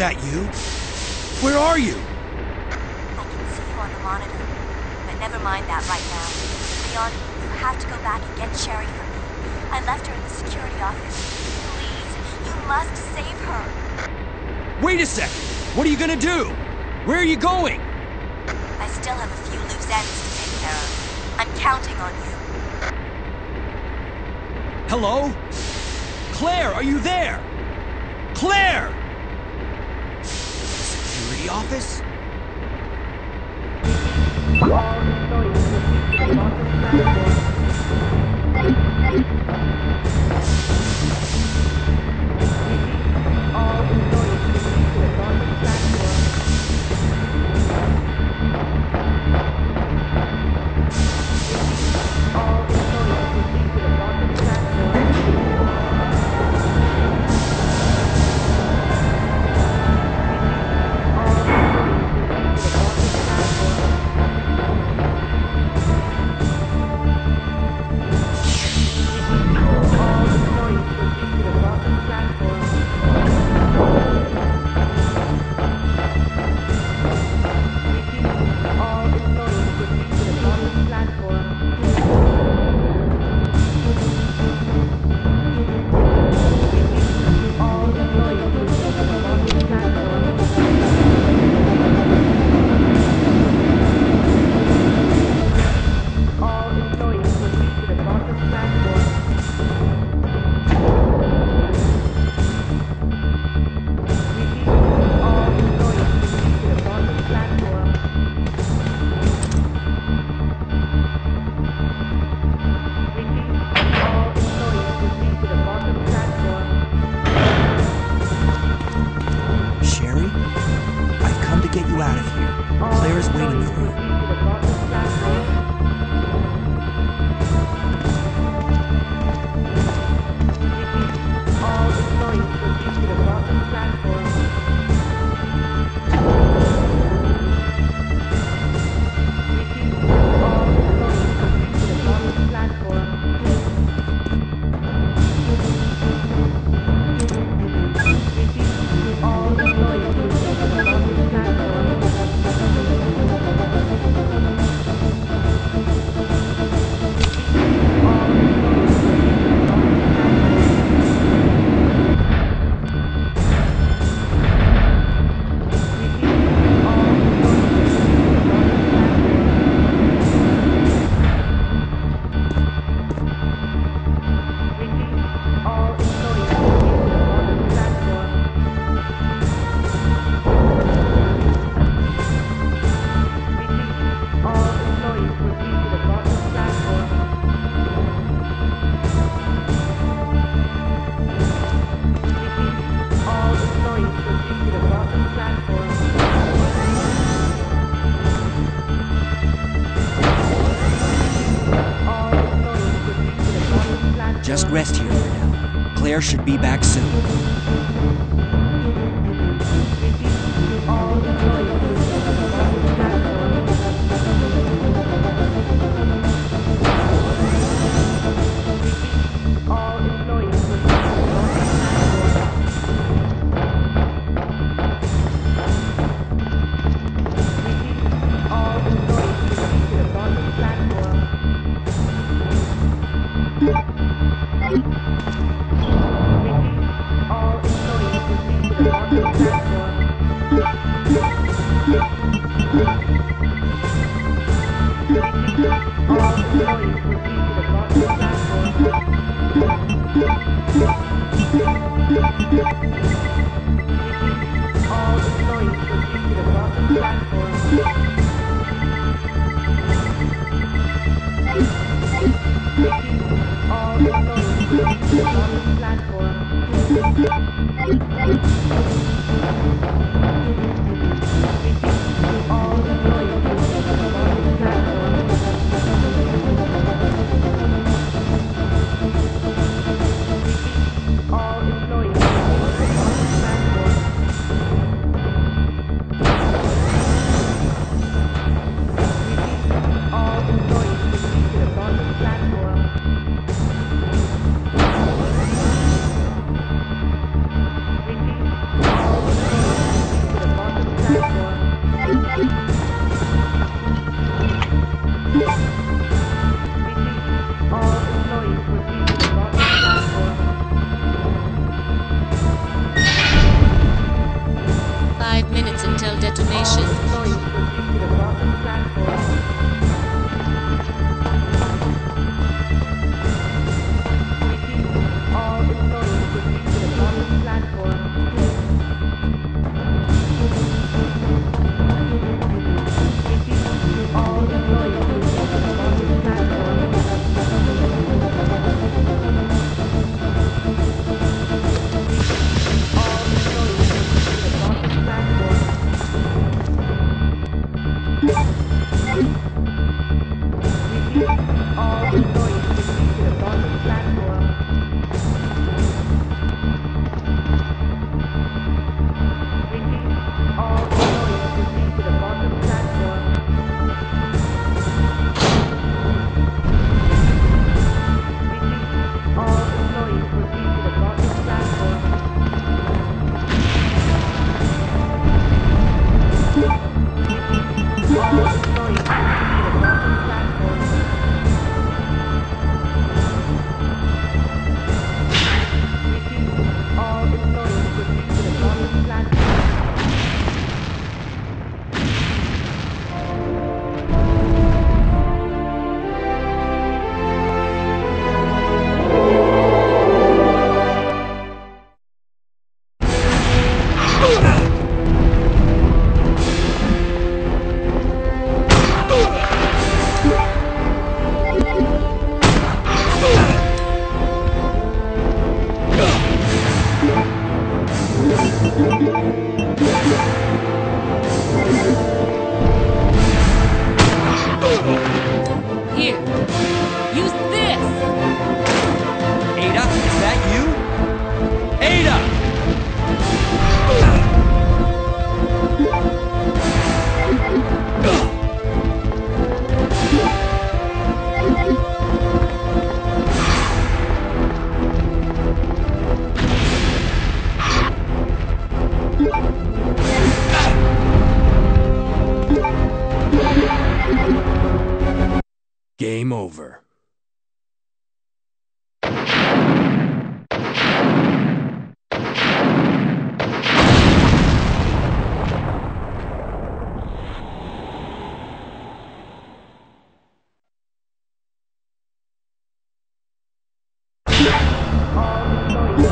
that you? Where are you? I can see you on the monitor. But never mind that right now. Leon, you have to go back and get Sherry for me. I left her in the security office. Please, you must save her. Wait a second! What are you gonna do? Where are you going? I still have a few loose ends to take care of. I'm counting on you. Hello? Claire, are you there? Claire! Security office? Rest here for now. Claire should be back soon.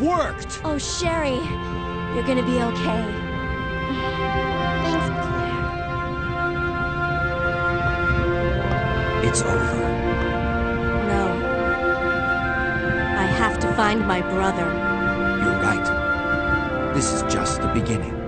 worked! Oh, Sherry, you're gonna be okay. Thanks, Claire. It's over. No. I have to find my brother. You're right. This is just the beginning.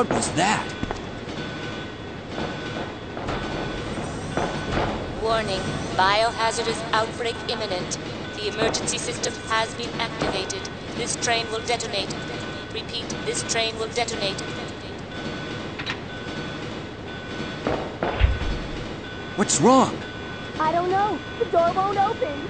What was that? Warning. Biohazardous outbreak imminent. The emergency system has been activated. This train will detonate. Repeat, this train will detonate. What's wrong? I don't know. The door won't open.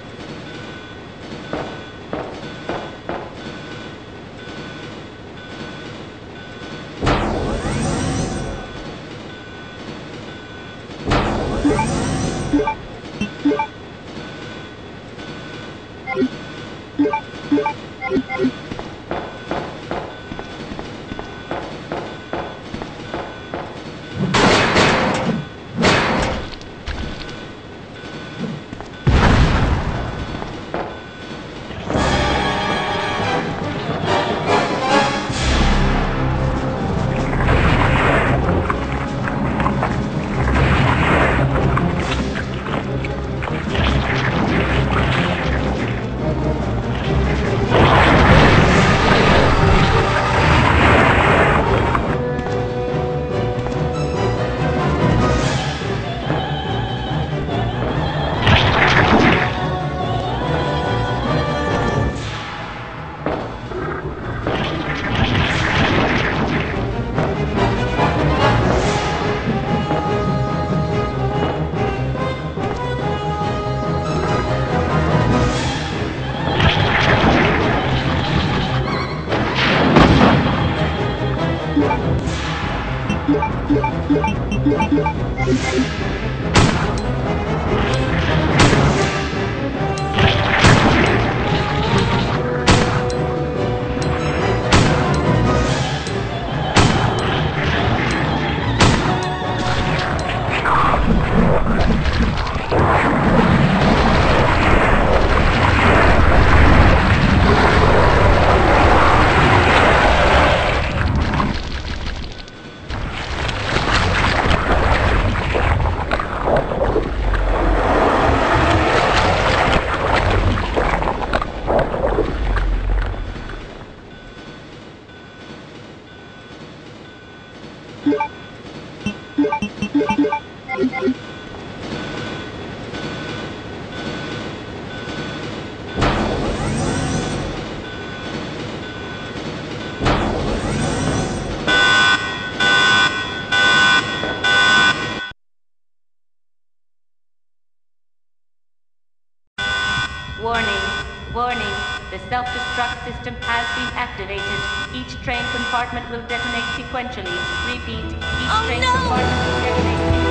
Activated. Each train compartment will detonate sequentially. Repeat, each Oh, train no! compartment will detonate sequentially.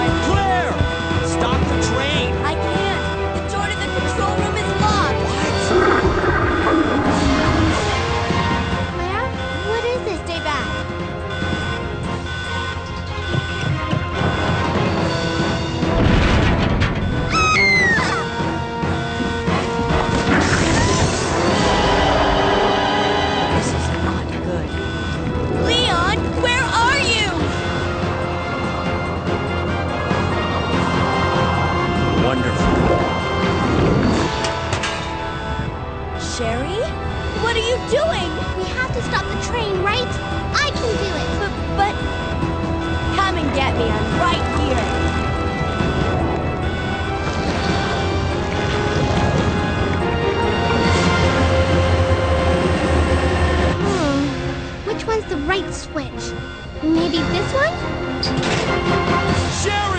to stop the train, right? I can do it. But, but... Come and get me. I'm right here. Hmm, which one's the right switch? Maybe this one? Sherry!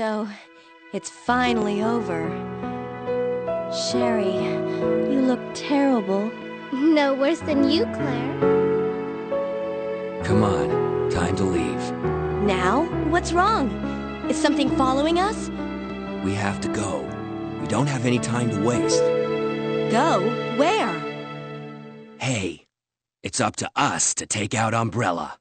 So, it's finally over. Sherry, you look terrible. No worse than you, Claire. Come on, time to leave. Now? What's wrong? Is something following us? We have to go. We don't have any time to waste. Go? Where? Hey, it's up to us to take out Umbrella.